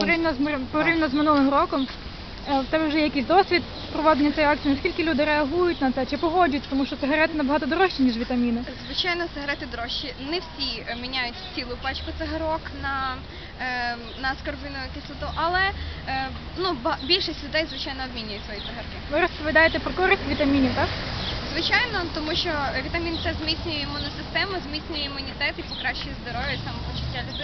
порівняно з мир- порівняно з минулим роком. Е, в тебе вже є якийсь досвід проведення цієї акції. Наскільки люди реагують на це? Чи погоджують, тому що сигарети набагато дорожчі, ніж вітаміни? Звичайно, сигарети дорожчі. Не всі е, міняють цілу пачку цигарок на, е, на скорбинову кислоту, але ну, ба- більшість людей, звичайно, обмінюють свої цигарки. Ви розповідаєте про користь вітамінів, так? Звичайно, тому що вітамін С зміцнює імунну систему, зміцнює імунітет і покращує здоров'я і самопочуття людей.